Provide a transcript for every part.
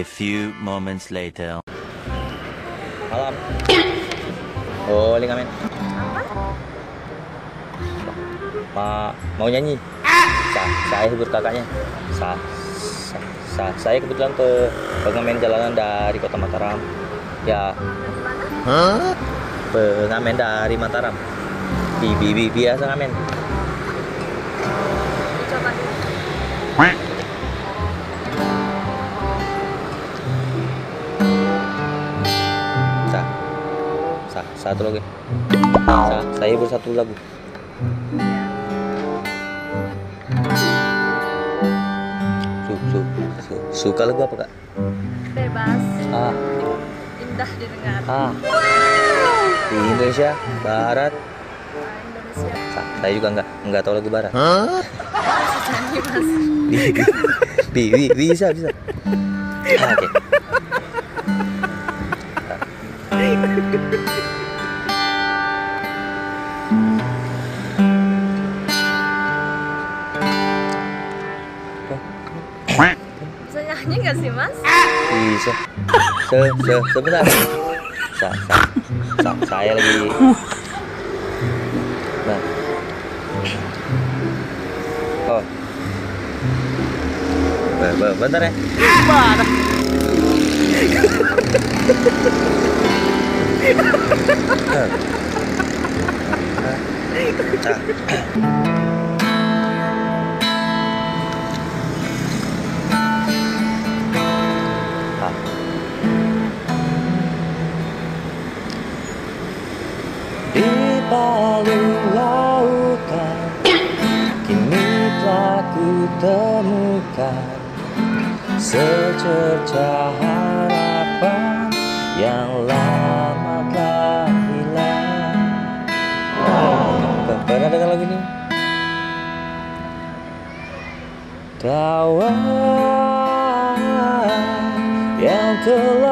A few moments later. Malam. Oh, lingamen. Ma, mau nyanyi? Sa, saya hibur kakaknya. Sa, sa, sa, saya kebetulan ke pengamen jalanan dari kota Mataram. Ya, pengamen dari Mataram. Bi, bi, bi, biasa ngamen. Coba satu lagi. Sa, saya hibur satu lagu. Su, su, su, suka lagu apa kak? bebas, Ah, indah didengar. ah. Di Indonesia, Barat. Indonesia Sa, saya juga nggak nggak tahu lagu Barat. bisa bisa, bisa. Ah, Oke. Bisa nyanyi nggak sih mas? Bisa. Se, se, sebentar. Sa, sa, sa, saya lagi. Nah. Oh. Be- be- Bentar ya. Balik lautan Kini telah ku temukan Secerca harapan Yang lama telah hilang P- Pernah dengar lagu ini? Tawa yang telah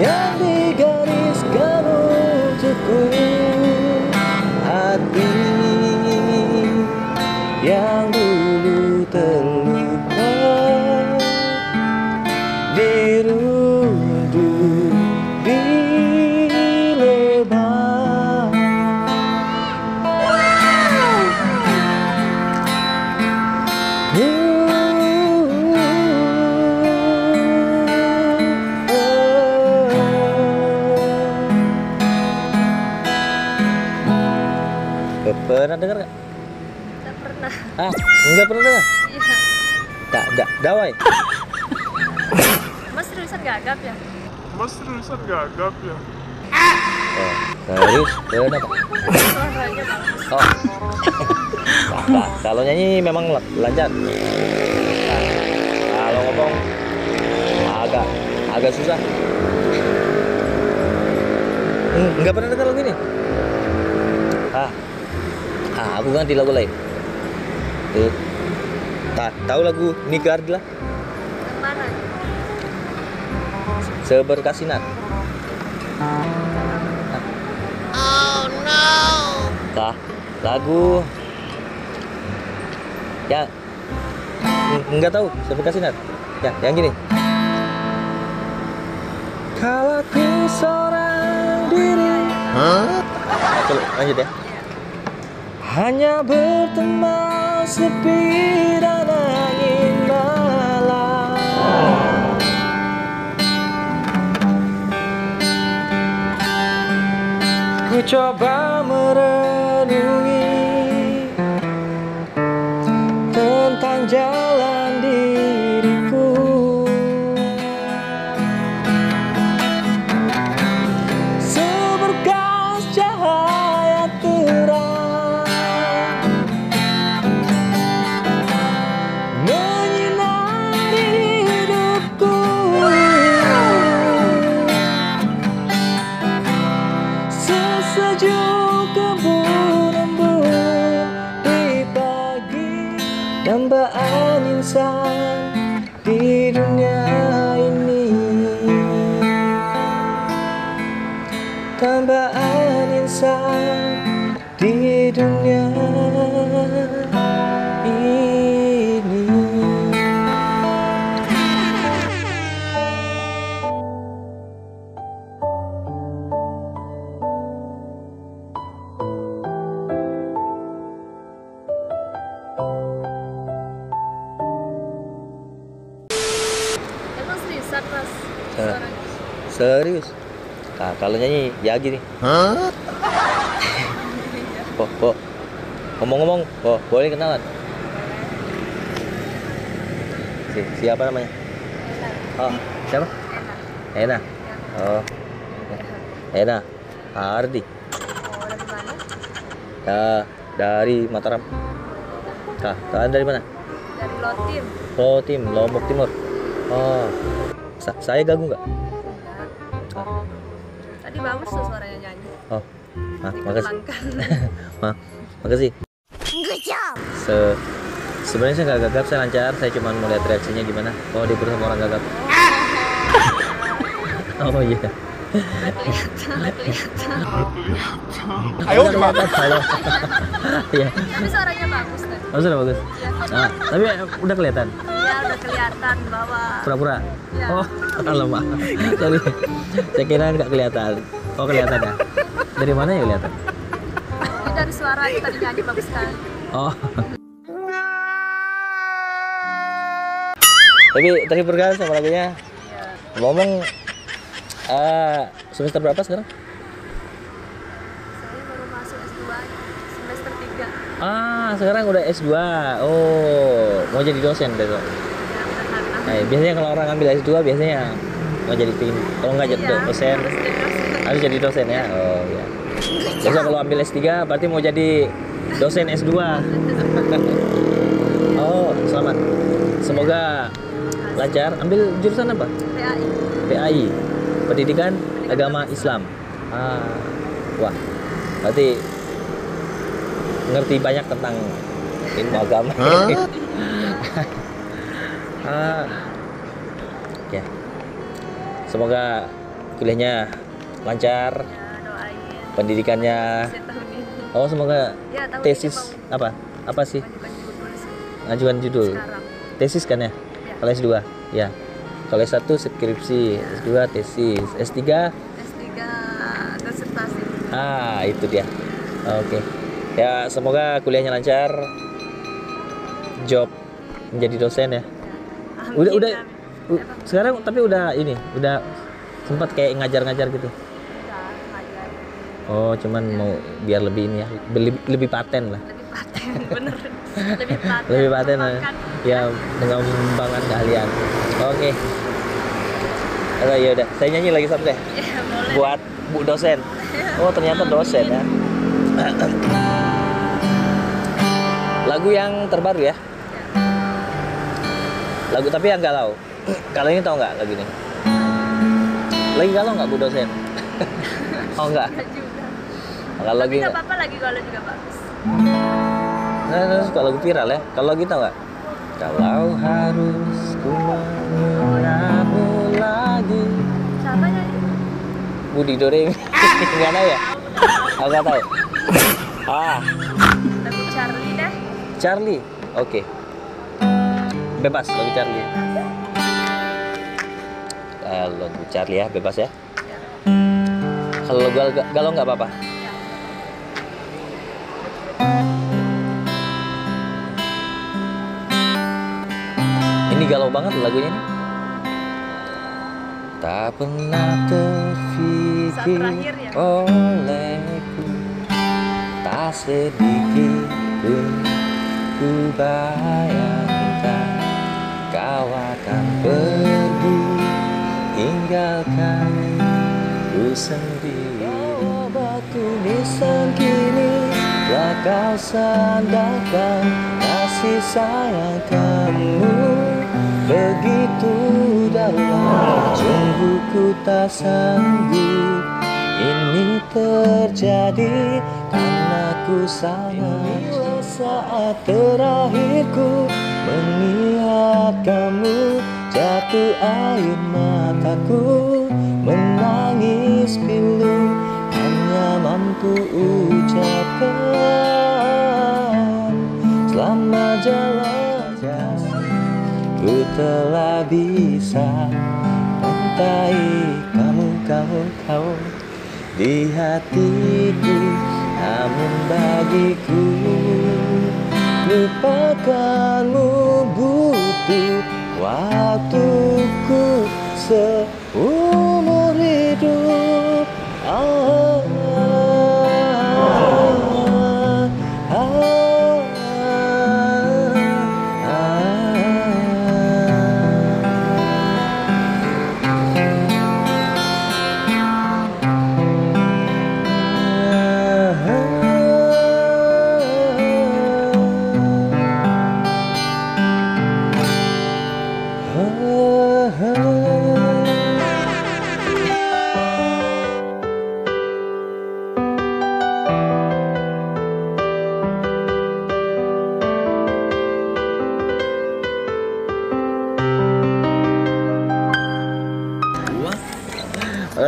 yang Pernah dengar nggak? Tidak pernah. Ah, nggak pernah dengar? Iya. Tak, tak, dawai. Mas terusan gagap ya? Mas terusan gagap ya? Oh, serius? Kenapa? Bagus. Oh. Nah, kalau nyanyi memang la- lancar. Nah, kalau ngomong agak agak susah. Hmm, Nggak pernah dengar lagu ini? Ah aku ganti lagu lain. Tuh. Tak tahu lagu Nika Ardila? Yang mana? Seberkasinan. Oh no. Lah, lagu ya nggak tahu seberkasinan. Ya, yang gini. Kalau ku seorang diri. Oke, lanjut ya. Hanya berteman sepi dan angin malam. Ku coba merenungi kalau nyanyi ya gini. Oh, oh. Ngomong-ngomong, oh, boleh kenalan? Si, siapa namanya? Oh, siapa? Ena. Oh, Ena. Ardi. Oh dari mana? Ya, dari Mataram. Nah, kalian dari mana? Dari Lotim. Oh, tim Lombok Timur. Oh, sa- saya ganggu nggak? Nah, makasih. Ma, makasih. Se sebenarnya saya nggak gagap, saya lancar. Saya cuma mau lihat reaksinya gimana. Oh, dia bersama orang gagap. Oh iya. Udah kelihatan. Ayo, kelihatan. Halo. Iya. Tapi suaranya bagus kan? Oh, sudah bagus. Ya, Nah, tapi udah kelihatan. ya udah kelihatan bahwa Pura-pura. Iya. Oh, alamak. Sorry. Saya kira nggak kelihatan. Oh, kelihatan ya. Dari mana ya kelihatan? Ini dari suara kita nyanyi bagus kan? Oh. Tapi tadi berkali sama lagunya. Iya. Ngomong eh semester berapa sekarang? Saya baru masuk S2 semester 3 Ah, sekarang udah S2. Oh, mau jadi dosen besok. Ya. Eh, biasanya kalau orang ambil S2 biasanya mau jadi tim. Kalau nggak jadi Iya, dosen, harus jadi dosen. Harus jadi dosen ya. Oh, ya. Besok kalau ambil S3 berarti mau jadi dosen S2. oh, selamat. Semoga lancar. Ambil jurusan apa? PAI. PAI Pendidikan Agama Islam ah wah berarti ngerti banyak tentang ilmu agama ah ya semoga kuliahnya lancar Ya pendidikannya oh semoga Ya tesis apa apa sih mau majukan judul Sekarang. tesis kan ya Ya. kalau S2 ya kalau S1 skripsi S2 tesis S3 S3 disertasi. Ah, itu dia. Oke. Ya, semoga kuliahnya lancar. Job menjadi dosen ya. Udah udah sekarang tapi udah ini, udah sempat kayak ngajar-ngajar gitu. Oh, cuman mau biar lebih ini ya, lebih, lebih paten lah. Lebih paten, bener. Lebih paten. Lebih paten. Ya, mengembangkan keahlian. Oke. Oke, ya udah. Saya nyanyi lagi sampai Ya boleh. buat Bu dosen. Oh, ternyata dosen ya. Lagu yang terbaru ya. Lagu tapi yang galau. Kalau ini tau nggak lagu ini? Lagi galau nggak Bu dosen? oh enggak. Kalau lagi nggak apa-apa lagi kalau juga bagus. Nah, nah, suka lagu viral ya. Kalau lagi tau nggak? Kalau harus ku mengenalmu lagi. Siapa nyanyi? Budi Doremi. Nggak tahu ya? Aku nggak tahu. Ah, Lagu Charlie deh. Charlie. Oke. Bebas lagu Charlie. Eh, lagu Charlie ya, bebas ya. Kalau galau nggak apa-apa. Ini galau banget lagunya nih. Tak pernah terfikir ya? olehku Tak sedikit pun ku bayangkan Kau akan pergi tinggalkan ku sendiri Obatku nisan kini telah kau sandarkan Kasih sayang kamu begitu dalam Sungguh ku tak sanggup. Ini terjadi Karena ku sangat Inilah saat terakhirku Melihat kamu jatuh air mataku. Menangis pilu mampu ucapkan Selamat jalan Ku telah bisa mentai kamu, kamu, kamu Di hatiku Namun bagiku Lupakanmu butuh waktuku seumur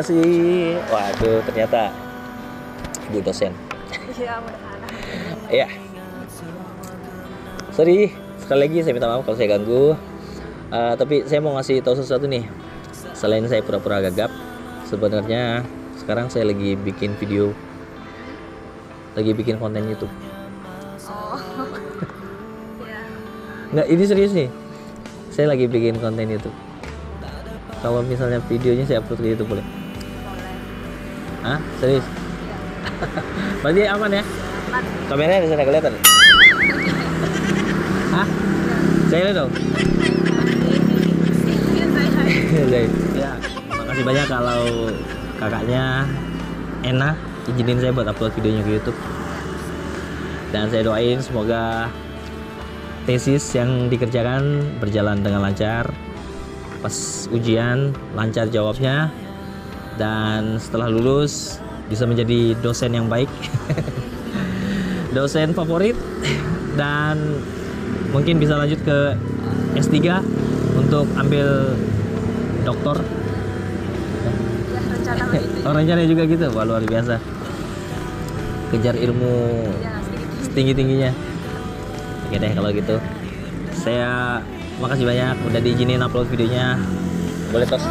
Makasih. Waduh, ternyata ibu dosen. Iya, mudah-mudahan. Iya. Sorry, sekali lagi saya minta maaf kalau saya ganggu. Eh, tapi saya mau ngasih tahu sesuatu nih. Selain saya pura-pura gagap, sebenarnya sekarang saya lagi bikin video, lagi bikin konten YouTube. Oh. ya. Nggak, ini serius nih. Saya lagi bikin konten YouTube. Kalau misalnya videonya saya upload ke YouTube? Boleh. Hah? Serius? Berarti aman ya? Mat. Kameranya di sana kelihatan. Hah? Saya lihat dong. Ya, makasih banyak kalau kakaknya Ena izinin saya buat upload videonya ke YouTube. Dan saya doain semoga tesis yang dikerjakan berjalan dengan lancar. Pas ujian lancar jawabnya dan setelah lulus bisa menjadi dosen yang baik. dosen favorit. Dan mungkin bisa lanjut ke S3 untuk ambil doktor. Ya, rencana begitu. orang rencananya juga gitu? Wah luar biasa. Kejar ilmu Ya, sedikit. setinggi tingginya oke deh kalau gitu. Saya makasih banyak udah diizinin upload videonya. Boleh tos